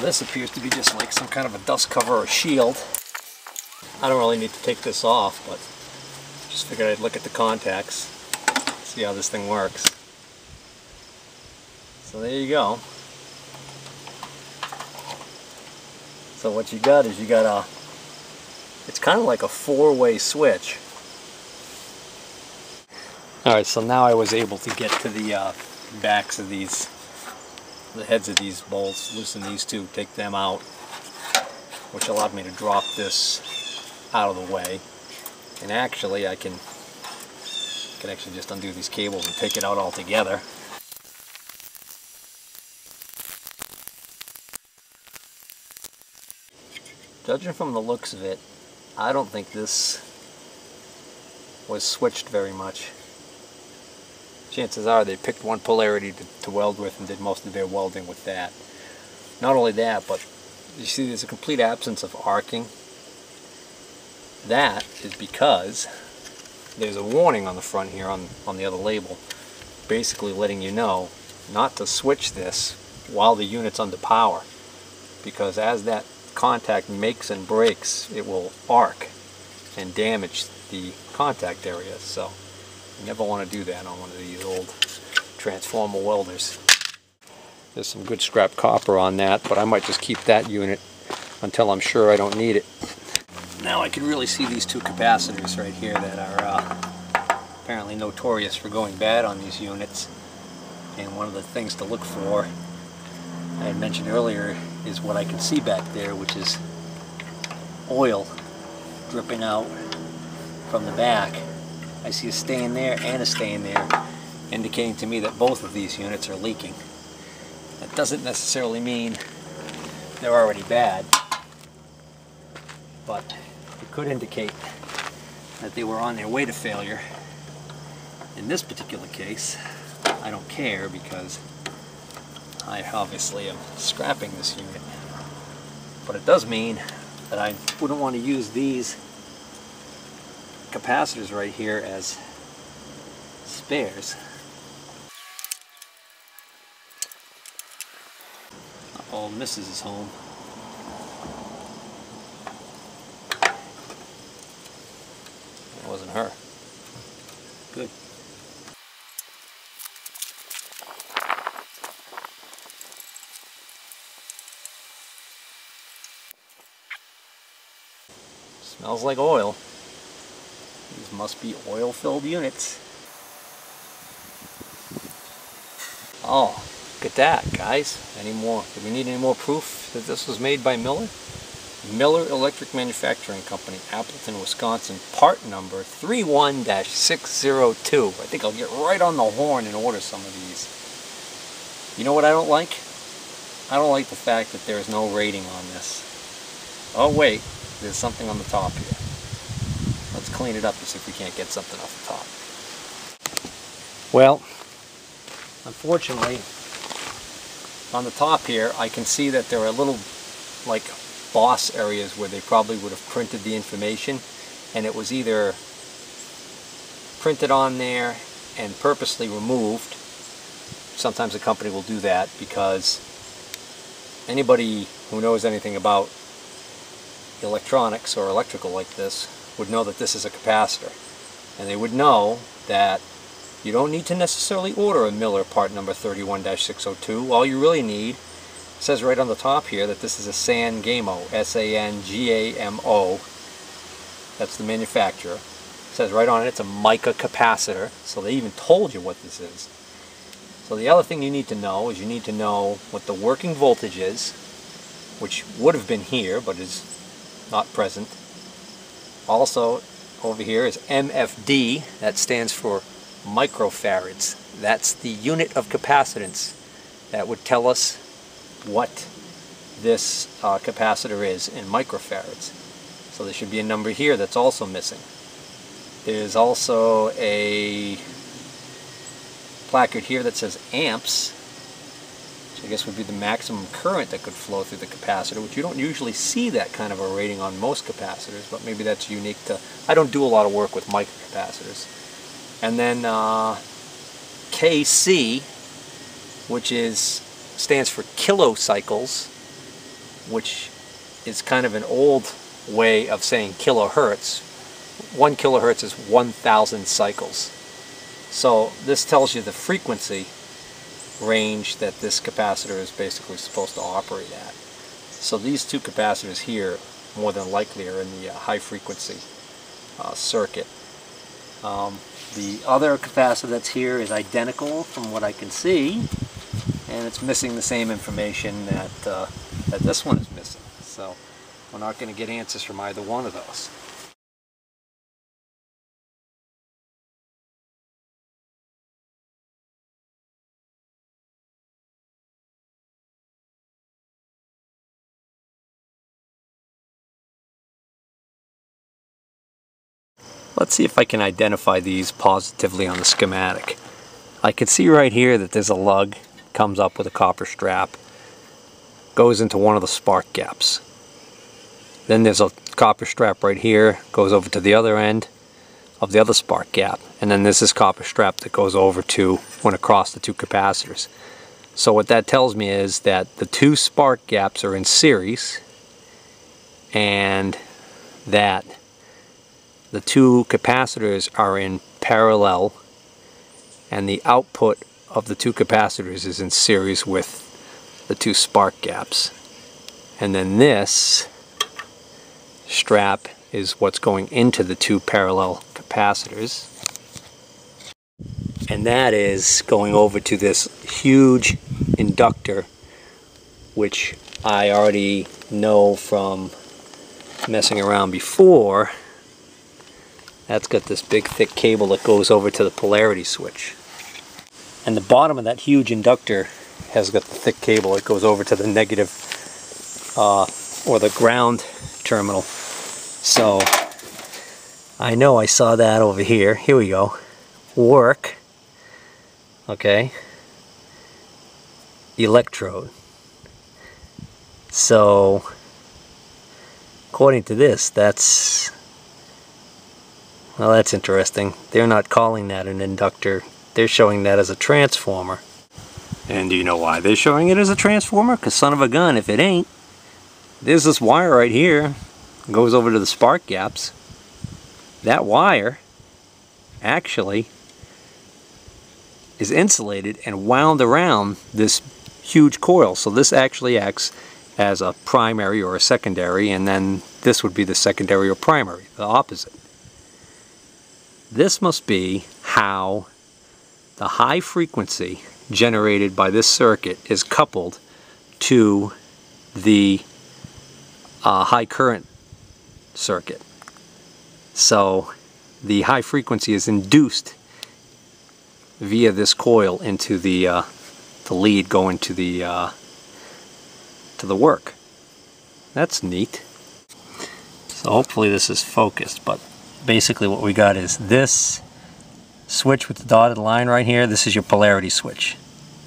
this appears to be just like some kind of a dust cover or shield. I don't really need to take this off, but just figured I'd look at the contacts, see how this thing works. So there you go. So what you got is you got a, it's kind of like a four-way switch. Alright, so now I was able to get to the uh, backs of these, the heads of these bolts, loosen these two, take them out, which allowed me to drop this out of the way. And actually I can, can actually just undo these cables and take it out altogether. Judging from the looks of it, I don't think this was switched very much. Chances are they picked one polarity to, to weld with and did most of their welding with that. Not only that, but you see there's a complete absence of arcing. That is because there's a warning on the front here on, on the other label basically letting you know not to switch this while the unit's under power because as that contact makes and breaks it will arc and damage the contact area so you never want to do that on one of these old transformer welders. There's some good scrap copper on that but I might just keep that unit until I'm sure I don't need it. Now I can really see these two capacitors right here that are uh, apparently notorious for going bad on these units. And one of the things to look for, I had mentioned earlier, is what I can see back there, which is oil dripping out from the back. I see a stain there and a stain there, indicating to me that both of these units are leaking. That doesn't necessarily mean they're already bad, but it could indicate that they were on their way to failure. In this particular case, I don't care because I obviously am scrapping this unit. But it does mean that I wouldn't want to use these capacitors right here as spares. Oh, Mrs. is home. It wasn't her. Good. Smells like oil. Must be oil-filled units. Oh, look at that, guys. Any more? Do we need any more proof that this was made by Miller? Miller Electric Manufacturing Company, Appleton, Wisconsin, part number 31-602. I think I'll get right on the horn and order some of these. You know what I don't like? I don't like the fact that there is no rating on this. Oh wait, there's something on the top here. Let's clean it up and see if we can't get something off the top. Well, unfortunately, on the top here, I can see that there are little, like, boss areas where they probably would have printed the information and it was either printed on there and purposely removed. Sometimes a company will do that because anybody who knows anything about electronics or electrical like this would know that this is a capacitor. And they would know that you don't need to necessarily order a Miller part number 31-602. All you really need says right on the top here that this is a Sangamo, S-A-N-G-A-M-O. That's the manufacturer. It says right on it it's a mica capacitor, so they even told you what this is. So the other thing you need to know is you need to know what the working voltage is, which would have been here, but is not present. Also, over here is MFD, that stands for microfarads. That's the unit of capacitance that would tell us what this uh, capacitor is in microfarads. So there should be a number here that's also missing. There's also a placard here that says amps, I guess would be the maximum current that could flow through the capacitor, which you don't usually see that kind of a rating on most capacitors, but maybe that's unique to, I don't do a lot of work with mica capacitors. And then uh, KC, which is stands for kilocycles, which is kind of an old way of saying kilohertz. One kilohertz is 1,000 cycles. So this tells you the frequency range that this capacitor is basically supposed to operate at. So these two capacitors here more than likely are in the uh, high frequency uh, circuit. Um, the other capacitor that's here is identical from what I can see and it's missing the same information that, uh, that this one is missing. So we're not going to get answers from either one of those. Let's see if I can identify these positively on the schematic. I can see right here that there's a lug, comes up with a copper strap, goes into one of the spark gaps. Then there's a copper strap right here, goes over to the other end of the other spark gap. And then there's this copper strap that goes over to, went across the two capacitors. So what that tells me is that the two spark gaps are in series and that the two capacitors are in parallel and the output of the two capacitors is in series with the two spark gaps. And then this strap is what's going into the two parallel capacitors. And that is going over to this huge inductor which I already know from messing around before that's got this big thick cable that goes over to the polarity switch. And the bottom of that huge inductor has got the thick cable that goes over to the negative uh, or the ground terminal. So I know I saw that over here. Here we go. Work. Okay. Electrode. So according to this, that's well, that's interesting. They're not calling that an inductor. They're showing that as a transformer. And do you know why they're showing it as a transformer? Because son of a gun, if it ain't, there's this wire right here. It goes over to the spark gaps. That wire actually is insulated and wound around this huge coil. So this actually acts as a primary or a secondary and then this would be the secondary or primary, the opposite. This must be how the high frequency generated by this circuit is coupled to the uh, high current circuit. So the high frequency is induced via this coil into the uh, the lead going to the uh, to the work. That's neat. So hopefully this is focused, but basically what we got is this switch with the dotted line right here. This is your polarity switch.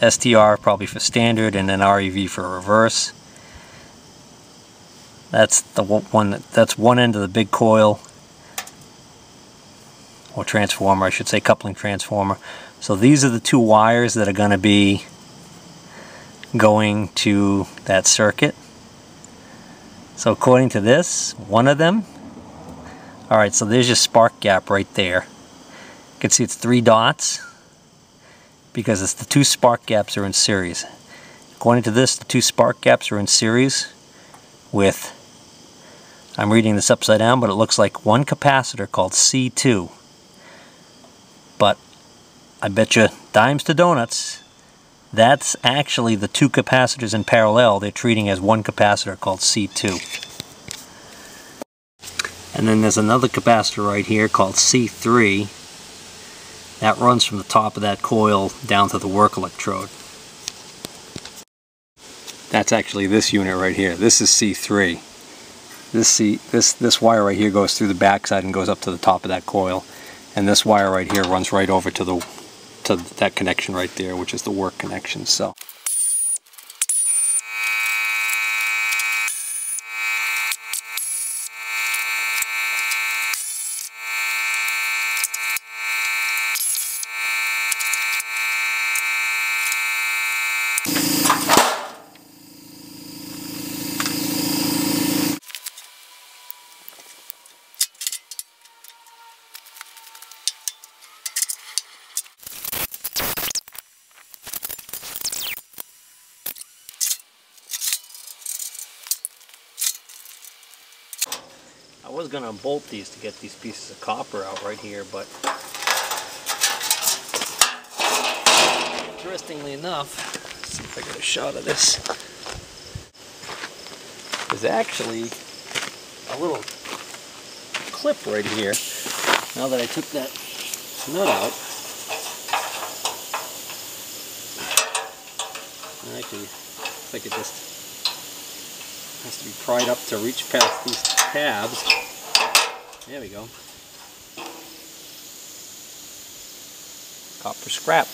STR probably for standard and then REV for reverse. That's the one that, that's one end of the big coil or transformer, I should say coupling transformer. So these are the two wires that are going to be going to that circuit. So according to this, one of them Alright, so there's your spark gap right there. You can see it's three dots because it's the two spark gaps are in series. According to this, the two spark gaps are in series with, I'm reading this upside down, but it looks like one capacitor called C2. But I bet you dimes to donuts, that's actually the two capacitors in parallel they're treating as one capacitor called C2. And then there's another capacitor right here called C3 that runs from the top of that coil down to the work electrode. That's actually this unit right here. This is C3. This C this this wire right here goes through the backside and goes up to the top of that coil. And this wire right here runs right over to the to that connection right there, which is the work connection. So was going to bolt these to get these pieces of copper out right here, but interestingly enough, see if I get a shot of this, there's actually a little clip right here. Now that I took that nut out, actually, if I could just has to be pried up to reach past these tabs. There we go. Copper scrap.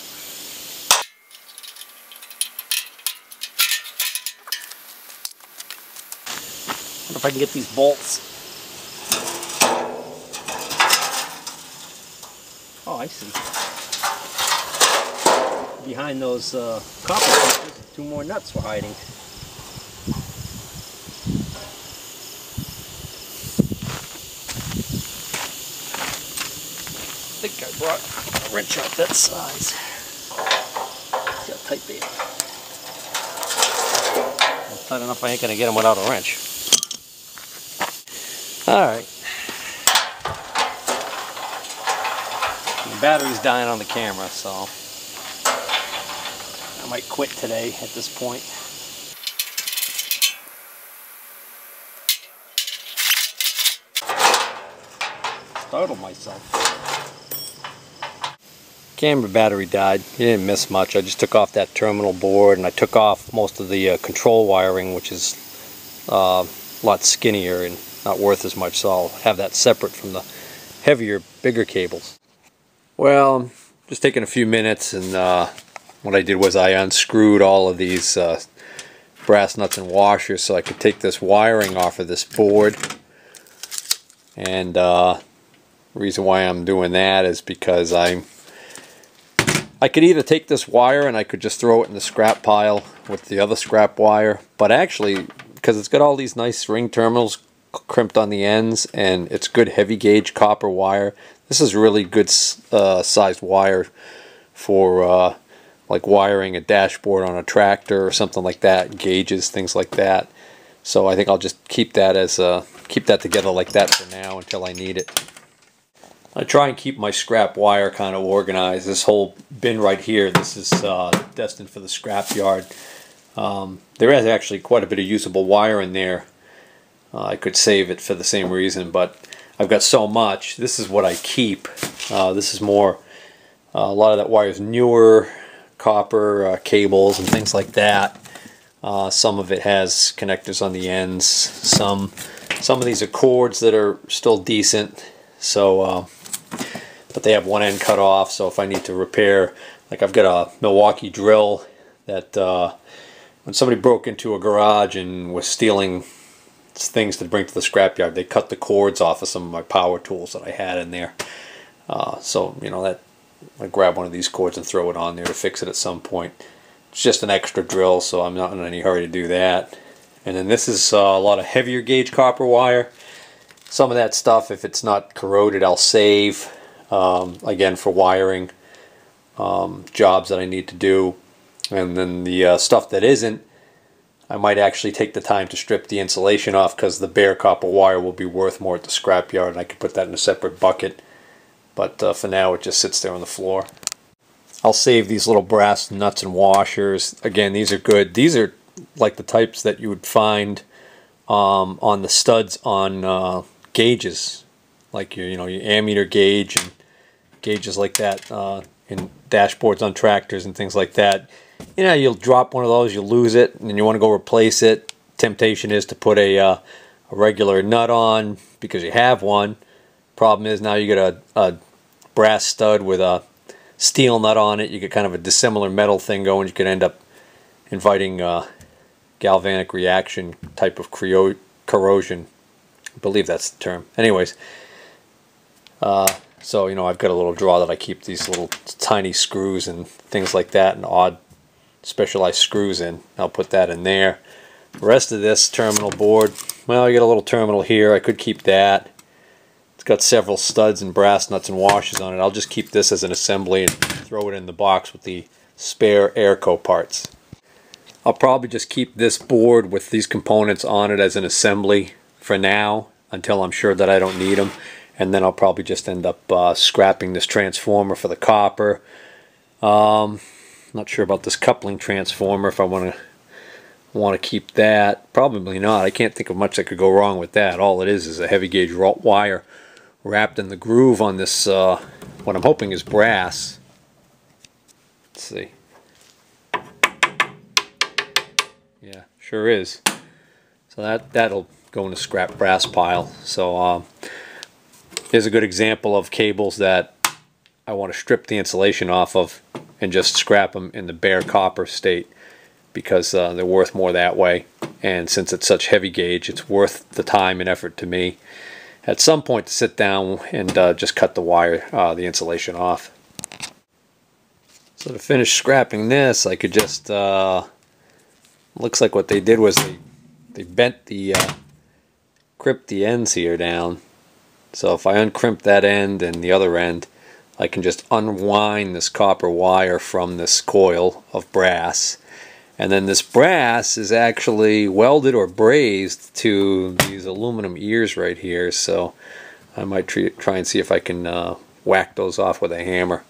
wonder if I can get these bolts. Oh, I see. Behind those uh, copper pieces, two more nuts were hiding. I brought a wrench out that size. See how tight they are. Well, tight enough I ain't gonna get them without a wrench. Alright. The battery's dying on the camera, so I might quit today at this point. Startled myself. Camera battery died. You didn't miss much. I just took off that terminal board and I took off most of the uh, control wiring, which is uh, a lot skinnier and not worth as much, so I'll have that separate from the heavier, bigger cables. Well, just taking a few minutes and uh, what I did was I unscrewed all of these uh, brass nuts and washers so I could take this wiring off of this board. And uh, the reason why I'm doing that is because I'm I could either take this wire and I could just throw it in the scrap pile with the other scrap wire, but actually, because it's got all these nice ring terminals crimped on the ends and it's good heavy gauge copper wire, this is really good uh, sized wire for uh, like wiring a dashboard on a tractor or something like that, gauges, things like that. So I think I'll just keep that as a, uh, keep that together like that for now until I need it. I try and keep my scrap wire kind of organized. This whole bin right here, this is uh, destined for the scrap yard. Um, there is actually quite a bit of usable wire in there. Uh, I could save it for the same reason, but I've got so much. This is what I keep. Uh, this is more, uh, a lot of that wire is newer, copper uh, cables and things like that. Uh, some of it has connectors on the ends. Some, some of these are cords that are still decent. So but they have one end cut off so if I need to repair like I've got a Milwaukee drill that uh, when somebody broke into a garage and was stealing things to bring to the scrapyard they cut the cords off of some of my power tools that I had in there. Uh, so you know that I grab one of these cords and throw it on there to fix it at some point. It's just an extra drill so I'm not in any hurry to do that. And then this is uh, a lot of heavier gauge copper wire some of that stuff, if it's not corroded, I'll save, um, again, for wiring um, jobs that I need to do. And then the uh, stuff that isn't, I might actually take the time to strip the insulation off because the bare copper wire will be worth more at the scrapyard and I could put that in a separate bucket. But uh, for now it just sits there on the floor. I'll save these little brass nuts and washers. Again, these are good. These are like the types that you would find um, on the studs on uh, gauges, like your you know your ammeter gauge and gauges like that uh, in dashboards on tractors and things like that. You know, you'll drop one of those, you'll lose it, and you want to go replace it. Temptation is to put a, uh, a regular nut on because you have one. Problem is now you get a, a brass stud with a steel nut on it. You get kind of a dissimilar metal thing going. You could end up inviting uh, galvanic reaction type of corrosion Believe that's the term. Anyways, uh, so, you know, I've got a little drawer that I keep these little tiny screws and things like that and odd specialized screws in. I'll put that in there. The rest of this terminal board, well, I got a little terminal here. I could keep that. It's got several studs and brass nuts and washers on it. I'll just keep this as an assembly and throw it in the box with the spare Airco parts. I'll probably just keep this board with these components on it as an assembly for now until I'm sure that I don't need them. And then I'll probably just end up uh, scrapping this transformer for the copper. Um, not sure about this coupling transformer if I want to want to keep that. Probably not. I can't think of much that could go wrong with that. All it is is a heavy gauge wire wrapped in the groove on this, uh, what I'm hoping is brass. Let's see. Yeah, sure is. So that, that'll go in the scrap brass pile. So uh, here's a good example of cables that I want to strip the insulation off of and just scrap them in the bare copper state because uh, they're worth more that way. And since it's such heavy gauge, it's worth the time and effort to me at some point to sit down and uh, just cut the wire, uh, the insulation off. So to finish scrapping this, I could just, uh, looks like what they did was they, they bent the, crimped the ends here down. So if I uncrimp that end and the other end, I can just unwind this copper wire from this coil of brass and then this brass is actually welded or brazed to these aluminum ears right here. So I might try and see if I can uh, whack those off with a hammer.